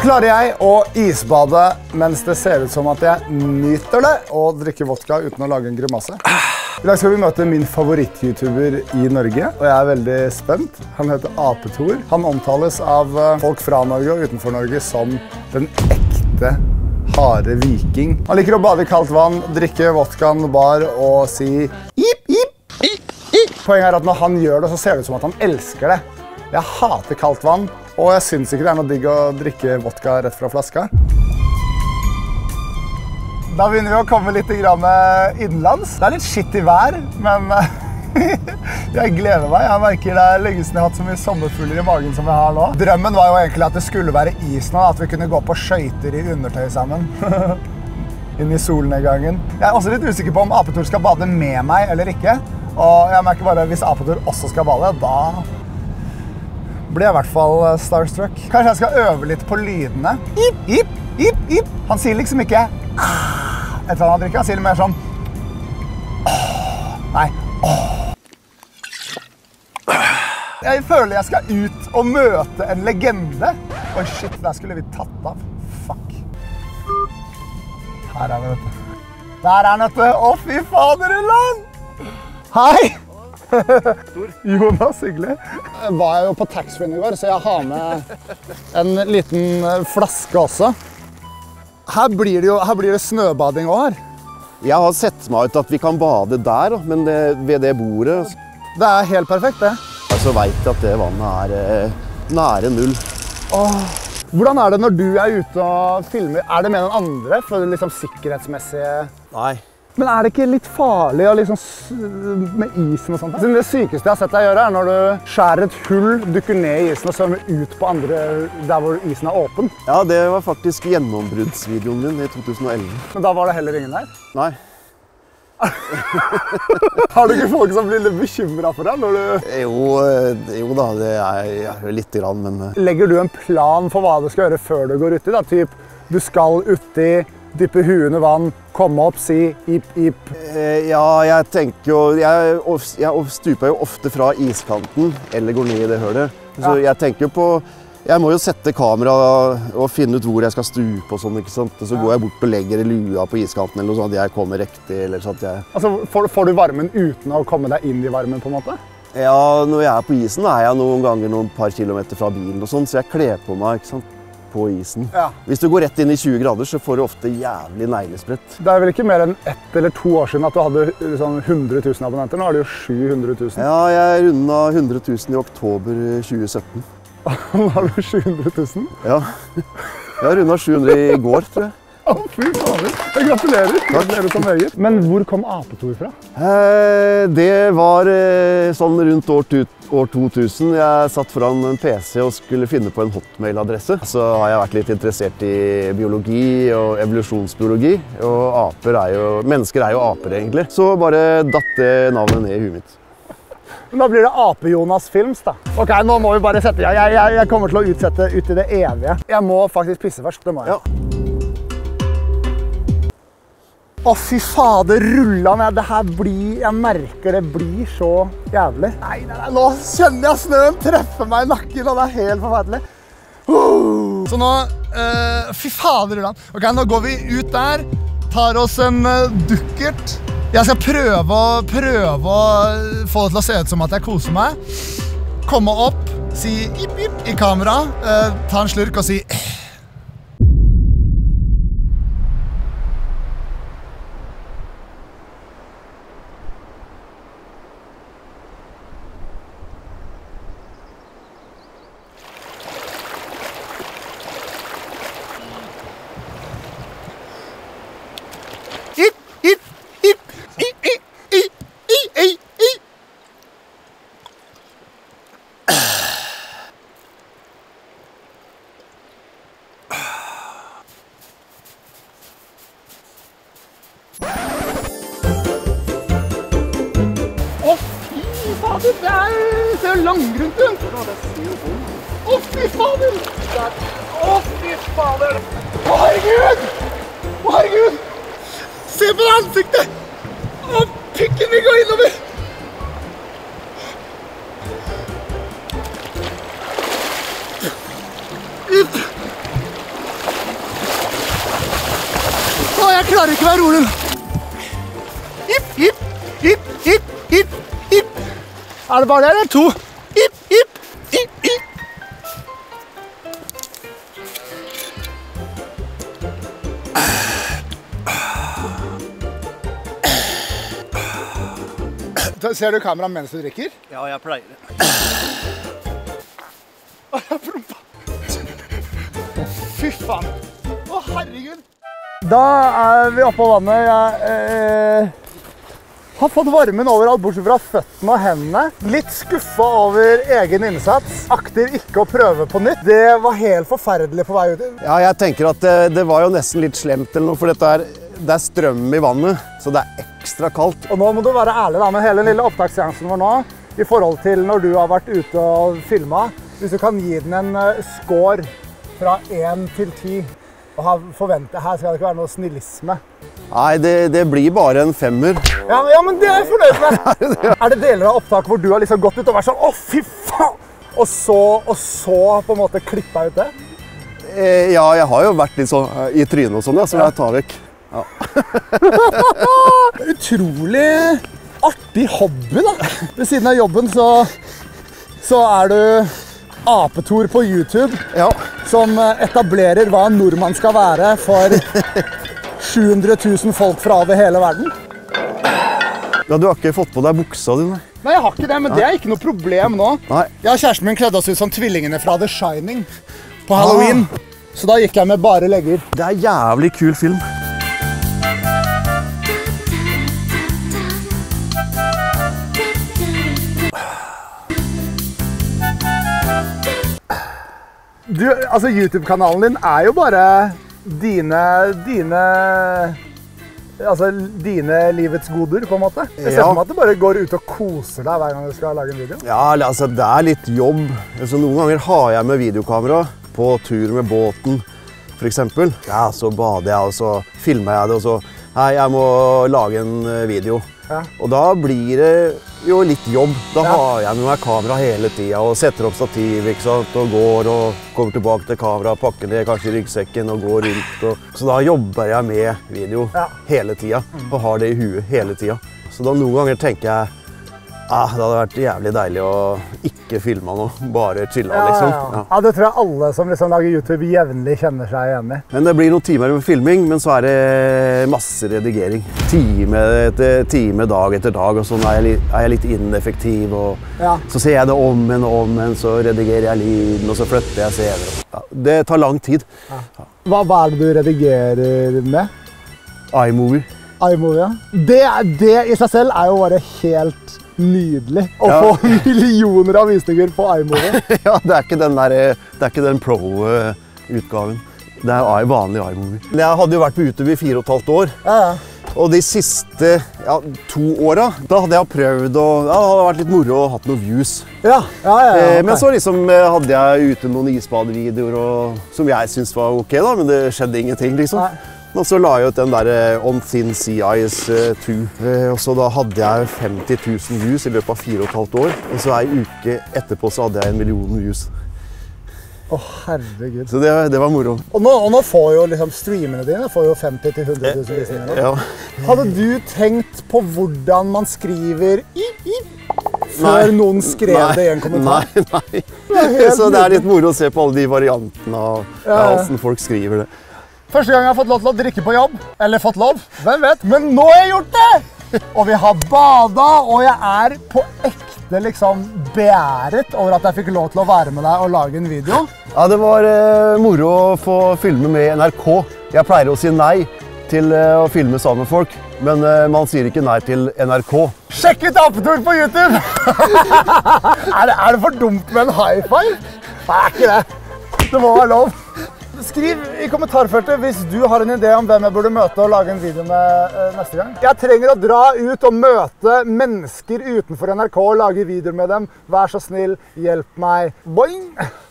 Klarer jeg å isbade mens det ser ut som at jeg nyter det, og drikke vodka uten å lage en grimasse? I dag skal vi møte min favoritt-youtuber i Norge, og jeg er veldig spent. Han heter Apetor. Han omtales av eh, folk fra Norge og utenfor Norge som den ekte harde viking. Han liker å bade i kaldt vann, drikke vodkaen bar og si. Poenget er at når han gjør det, så ser det ut som at han elsker det. Jeg hater kaldt vann, og jeg syns ikke det er noe digg å drikke vodka rett fra flaska. Da begynner vi å komme litt grann innenlands. Det er litt skittig vær, men jeg gleder meg. Jeg merker det er lenge siden jeg har hatt så mye sommerfugler i magen som jeg har nå. Drømmen var jo egentlig at det skulle være is nå, at vi kunne gå på skøyter i undertøy sammen. Inn i solnedgangen. Jeg er også litt usikker på om Apetor skal bade med meg eller ikke. Og jeg merker bare hvis Apetor også skal bale, da blir jeg i hvert fall eh, starstruck. Kanskje jeg skal øve litt på lydene. Ip, ip, ip, ip. Han sier liksom ikke «Ah», etter han har drukket. Han sier mer sånn. Nei. Jeg føler jeg skal ut og møte en legende. Oi, shit, der skulle vi tatt av. Fuck. Her er vi, vet du. Der er han, vet du. Å, fy faderullan! Hei! Jonas, hyggelig. Jeg var jo på taxfree i går, så jeg har med en liten eh, flaske også. Her blir det jo her blir det snøbading òg her. Jeg har sett meg ut at vi kan bade der, men det, ved det bordet Det er helt perfekt, det. så veit jeg at det vannet er eh, nære null. Hvordan er det når du er ute og filmer? Er det med den andre for liksom sikkerhetsmessige Nei. Men er det ikke litt farlig liksom med isen og sånt? Siden det sykeste jeg har sett deg gjøre, er når du skjærer et hull, dukker ned i isen og svømmer ut på andre der hvor isen er åpen. Ja, det var faktisk gjennombruddsvideoen min i 2011. Men da var det heller ingen der. Nei. Har du ikke folk som blir litt bekymra for deg? du... Jo, eh, jo da, det er jeg lite grann, men eh, Legger du en plan for hva du skal gjøre før du går uti? da? Typ, du skal uti, dyppe huet under vann, komme opp, si ip, ip. eh, Ja, jeg tenker jo Jeg, jeg stuper jo ofte fra iskanten eller går ned i det hølet. Så Ja. jeg tenker jo på Jeg må jo sette kamera og finne ut hvor jeg skal stupe og sånn, ikke sant. Og så går jeg bort og legger lua på iskanten eller sånn at jeg kommer riktig, eller sånn at jeg Altså, får, får du varmen uten å komme deg inn i varmen? på en måte? Ja, når jeg er på isen, er jeg noen ganger noen par kilometer fra bilen og sånn, så jeg kler på meg, ikke sant, på isen. Ja. Hvis du går rett inn i 20 grader, så får du ofte jævlig neglesprett. Det er vel ikke mer enn ett eller to år siden at du hadde uh, sånn 100 000 abonnenter. Nå har du jo 700 000. Ja, jeg runda 100 000 i oktober 2017. Nå har du 700 000. Ja. Jeg runda 700 i går, tror jeg. Å, fy fader. Jeg Gratulerer. Gratulerer så mye. Men hvor kom Apetor fra? Eh, Det var eh, sånn rundt år, år 2000. Jeg satt foran en PC og skulle finne på en hotmail-adresse. Så har jeg vært litt interessert i biologi og evolusjonsbiologi. Og aper er jo, mennesker er jo aper, egentlig. Så bare datt det navnet ned i huet mitt. Men Da blir det Ape-Jonas Films, da. Ok, nå må vi bare sette i gang. Jeg, jeg, jeg kommer til å utsette ut i det evige. Jeg må faktisk pisse først. Det må jeg. Ja. Å, fy fader, rulla ned. Det her blir Jeg merker det blir så jævlig. Nei, nei, nei, nå kjenner jeg snøen treffe meg i nakken, og det er helt forferdelig. Uh. Så nå uh, Fy fader, rullan. Ok, nå går vi ut der, tar oss en uh, dukkert. Jeg skal prøve prøve å få det til å se ut som at jeg koser meg. Komme opp, si jipp, jipp i kamera, eh, ta en slurk og si Det er, det er langgrunn til. Å, fy fader! Å, fy fader! Å, herregud! Å, herregud! Se på det ansiktet! Å, pikken vil går innover! Ut! Å, jeg klarer ikke å være rolig. Er det bare det, eller to? Ip, ip, ip, ip. Ser du kameraet mens du drikker? Ja, jeg pleier det. Fy faen. Å, herregud. Da er vi oppå vannet. Jeg eh, har fått varmen overalt, bortsett fra føttene og hendene. Litt skuffa over egen innsats. Akter ikke å prøve på nytt. Det var helt forferdelig på vei ut. Ja, jeg tenker at det, det var jo nesten litt slemt eller noe, for dette er, det er strøm i vannet, så det er ekstra kaldt. Og nå må du være ærlig da, med hele den lille opptaksseansen vår nå, i forhold til når du har vært ute og filma. Hvis du kan gi den en eh, score fra 1 til 10, og her, forventer, her skal det ikke være noe snillisme. Nei, det, det blir bare en femmer. Ja, ja, men det er jeg fornøyd med. Er det deler av opptaket hvor du har liksom gått ut og vært sånn Å, fy faen! Og så, og så på en måte klippa ut det? Eh, ja, jeg har jo vært litt sånn eh, i trynet og sånn, ja, så jeg tar vekk. Utrolig artig hobby, da. Ved siden av jobben så, så er du apetor på YouTube Ja. som eh, etablerer hva en nordmann skal være for 700 000 folk fra over hele verden. ja, du har ikke fått på deg buksa di, nei? Nei, jeg har ikke det, men det er ikke noe problem nå. Nei. Jeg og kjæresten min kledde oss ut som tvillingene fra The Shining på halloween. Så da gikk jeg med bare legger. Det er jævlig kul film. Du, altså YouTube-kanalen din er jo bare dine, dine Altså dine livets goder, på en måte. Jeg ser Ja. meg at du bare går ut og koser deg hver gang du skal lage en video. Ja, altså, det er litt jobb. Altså, noen ganger har jeg med videokamera på tur med båten, f.eks. Ja, så bader jeg, og så filmer jeg det, og så Hei, jeg må lage en eh, video. Ja. Og da blir det jo litt jobb. Da Ja. har jeg med meg kamera hele tida og setter opp stativ ikke sant? og går og kommer tilbake til kamera, pakker ned kanskje ryggsekken og går rundt. Og... Så da jobber jeg med video Ja. hele tida og har det i huet hele tida. Så da noen ganger tenker jeg ah, det hadde vært jævlig deilig å ikke filme noe, bare chilla, Ja, liksom. ja, ja. Ja. Det tror jeg alle som liksom lager YouTube jevnlig kjenner seg igjen i. Men det blir noen timer med filming, men så er det masse redigering. Time etter time, dag etter dag, og sånn er jeg litt, er jeg litt ineffektiv. Så ser jeg det om igjen og om igjen, så redigerer jeg lyden, og så flytter jeg scener. Det tar lang tid. Hva, hva er det du redigerer med? iMovie. iMovie? Det, det i seg selv er jo bare helt nydelig. Å Ja. få millioner av visninger på iMovie. ja, det er ikke den, der, det er ikke den pro-utgaven. Det er vanlig iMovie. Jeg hadde jo vært på YouTube i fire og et halvt år. Ja, ja. Og de siste ja, to åra, hadde jeg prøvd å ja, Det hadde vært litt moro og hatt noen views. Ja, ja, ja, ja, okay. Men så liksom eh, hadde jeg ute noen isbadevideoer som jeg syntes var ok, da, men det skjedde ingenting, liksom. Nei. Og så la jeg ut den der eh, On Thin Sea Ice eh, 2. Eh, Og så da hadde jeg 50 000 views i løpet av fire og et halvt år. Og så ei uke etterpå så hadde jeg en million views. Å, herregud. Så det, det var moro. Og nå, og nå får jo liksom streamene dine får jo 50 000-100 000 visninger. Ja. Hadde du tenkt på hvordan man skriver i, i, før Nei. noen skrev Nei, det i en kommentar? Nei, nei. Det Så det er litt moro å se på alle de variantene av åssen Ja, folk skriver det. Første gang jeg har fått lov til å drikke på jobb. Eller fått lov, hvem vet. Men nå har jeg gjort det! Og vi har bada, og jeg er på ekte liksom beæret over at jeg fikk lov til å være med deg og lage en video. Ja, Det var eh, moro å få filme med NRK. Jeg pleier å si nei til eh, å filme sammen med folk, men eh, man sier ikke nei til NRK. Sjekk ut Apetur på YouTube! er, det, er det for dumt med en high five? Nei, det er ikke det. Det må være lov. Skriv i kommentarfeltet hvis du har en idé om hvem jeg burde møte og lage en video med eh, neste gang. Jeg trenger å dra ut og møte mennesker utenfor NRK og lage videoer med dem. Vær så snill, hjelp meg. Boing!